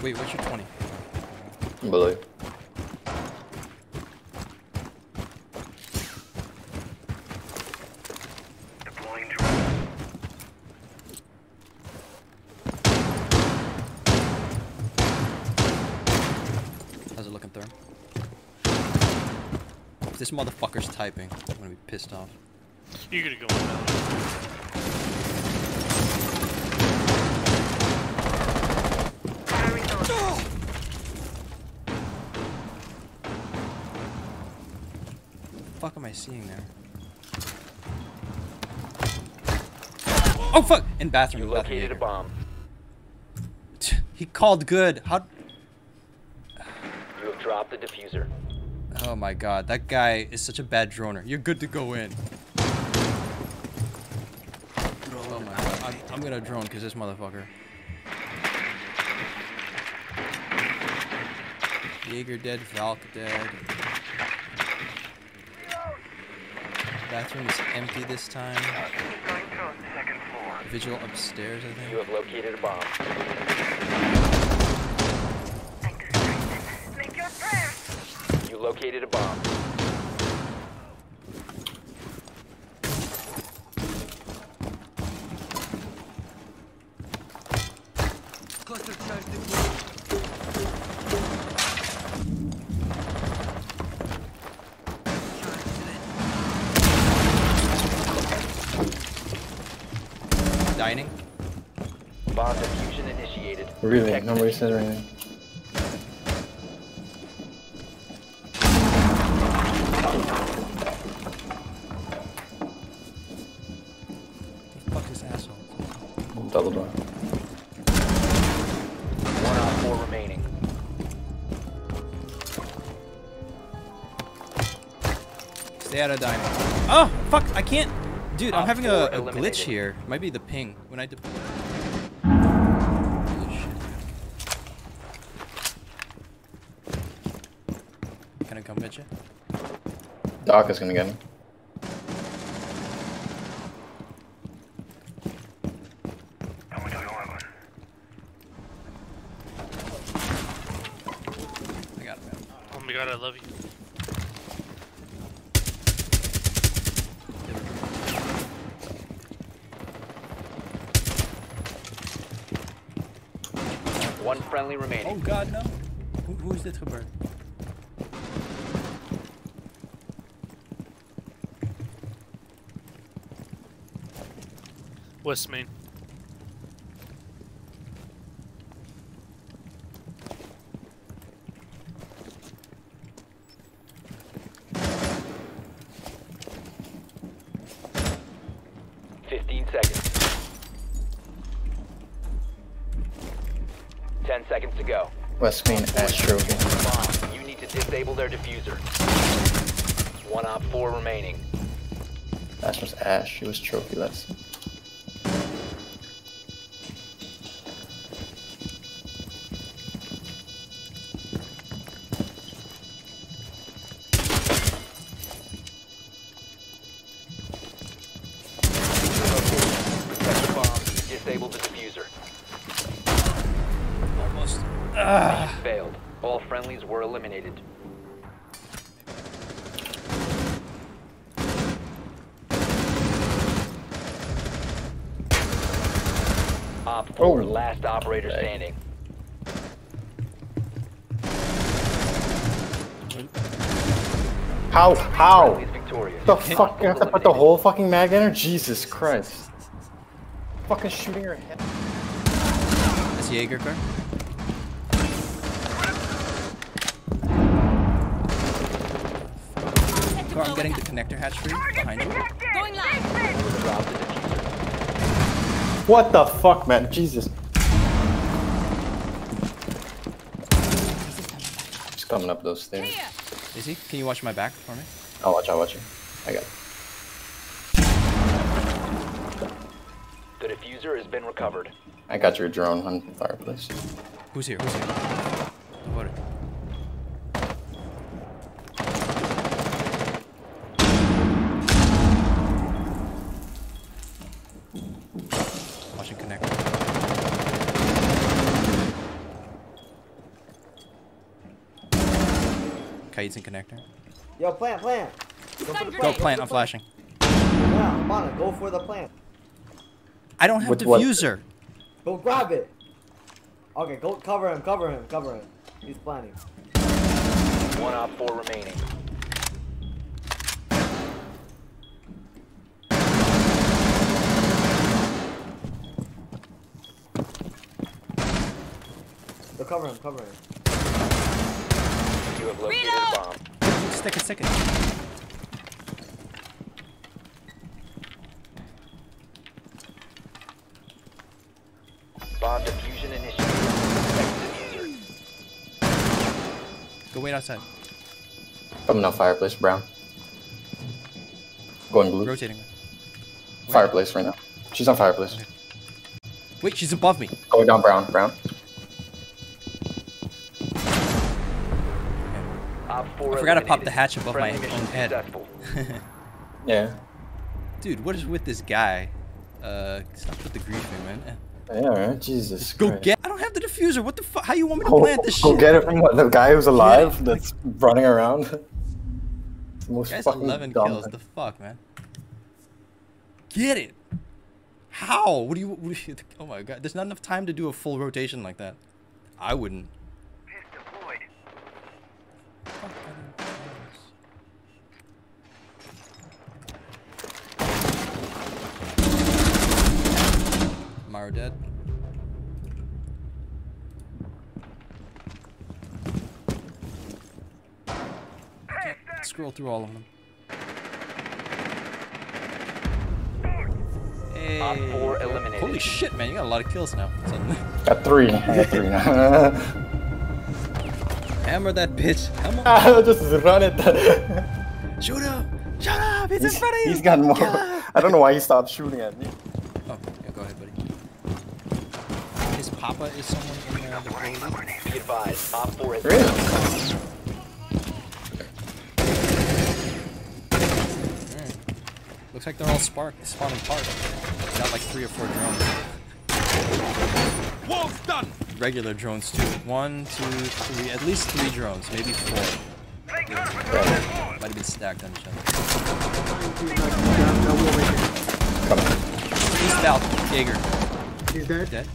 Wait, what's your 20? Below. Deploying drone. How's it looking, Therm? If this motherfucker's typing, I'm gonna be pissed off. You're gonna go in now. Firing on. Fuck am I seeing there? Oh fuck! In bathroom. You bathroom located a bomb. He called good. How? You have dropped the defuser. Oh my god, that guy is such a bad droner. You're good to go in. Oh my god, I'm, I'm gonna drone because this motherfucker. Jaeger dead, Valk dead. Bathroom is empty this time. Going to second floor. Vigil upstairs, I think. You have located a bomb. Make your prayers. You located a bomb. Dining. Bomb diffusion initiated. Really? Protect the Nobody said defuser. anything. Fuck this asshole. Double door. One on four remaining. Stay out of dining. Oh, fuck, I can't. Dude, I'm having a, a glitch eliminated. here. Might be the ping. When I deploy. Can I come get you? Doc is gonna get him. Going to 11. I got it, man. Oh my god, I love you. One friendly remaining. Oh god, no. Hoe, hoe is dit gebeurd? West Main. Fifteen seconds. Seconds to go. West Main Ash Trophy. You need to disable their defuser. One op four remaining. Ash was Ash. It was trophyless. Protect Ah. Mission failed. All friendlies were eliminated. Op 4, Oh. last operator Okay. standing. How? How? Friendlies victorious. The fuck? You have to put the whole fucking mag in her? Jesus Christ. Fucking shooting her head. This Jaeger car? Car, I'm getting the connector hatch free behind you. Going live. Drop the defuser. What the fuck, man? Jesus. He's coming up those stairs. Here. Is he? Can you watch my back for me? I'll watch, I'll watch you. I got it. The defuser has been recovered. I got your drone on the fireplace. Who's here? Who's here? What? Watching connector. Kites and connector. Yo, plant, plant. Go, for the Go plant. plant. I'm flashing. Yeah, I'm on it. Go for the plant. I don't have With what? defuser. Go grab it. Okay, go cover him, cover him, cover him. He's planting. One op four remaining. Go cover him, cover him. You have located a bomb. Stick it. Stick it. Bomb diffusion initiated. Protect defuser. Go wait outside. Coming out fireplace, brown. Going blue. Rotating. Fireplace right now. She's on fireplace. Wait, she's above me. Going down brown, brown. I forgot to pop the hatch above my own head. Yeah. Dude, what is with this guy? Uh, stop with the griefing, man. Yeah, right? Jesus Go Christ. get. I don't have the defuser. What the fuck? How you want me to Go, plant this go shit? Go get it from what, the guy who's alive it. that's running around. It's the most Guy's fucking 11 dumb kills. The fuck, man. Get it. How? What do you? What do you oh my god. There's not enough time to do a full rotation like that. I wouldn't. Is deployed. Fuck, I didn't do this. Mira dead. Can't scroll through all of them. Hey. Op four eliminated. Holy shit, man! You got a lot of kills now. Suddenly. Got three. I got three now. Hammer that bitch. Come on. Ah, just run it. Shoot him! Shut up! He's in front of you! he's got more. I don't know why he stopped shooting at me. Oh, yeah, go ahead, buddy. His papa is someone in uh, the police. Be advised. Op four has Really? Alright. Looks like they're all spark spawning park. Got like three or four drones. Wolf's done! Regular drones too. One, two, three, at least three drones, maybe four. Take cover for Might have been stacked on each other. Come on. East Val, Jaeger. He's dead. Dead?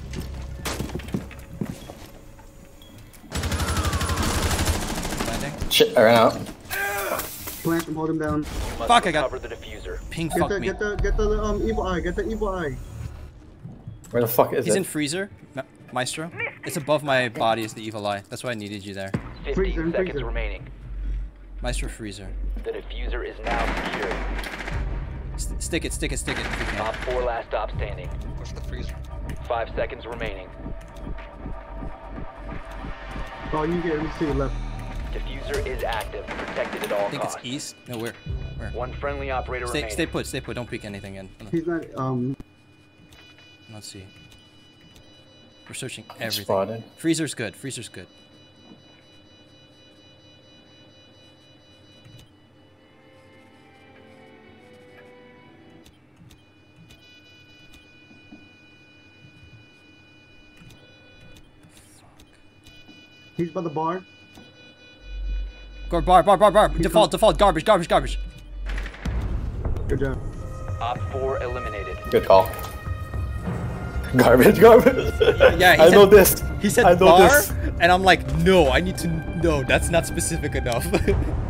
Shit, I ran out. Plant him, hold him down. Fuck, I got- recover the defuser. Ping Get fuck the, me. get the, get the um evil eye. Get the evil eye. Where the fuck is He's it? in freezer, Ma- Maestro. It's above my body is the evil eye. That's why I needed you there. 15 Freezer, seconds freezer. remaining. Maestro freezer. The defuser is now secured. St- stick it, stick it, stick it. if you can. Op four last stop standing. Where's the freezer? Five seconds remaining. Oh, you get him to the left. Defuser is active. Protected at all I think it's east. No, where? Where? One friendly operator Stay, remaining. stay put, stay put. Don't peek anything in. He's not um. Let's see. We're searching everything. Spotted. Freezer's good. Freezer's good. He's by the bar. Go bar, bar, bar, bar. Default, default. Garbage, garbage, garbage. Good job. Op four eliminated. Good call. Garbage, garbage. Yeah, he I said- know this. He said I know bar, this. and I'm like, no, I need to. No, that's not specific enough.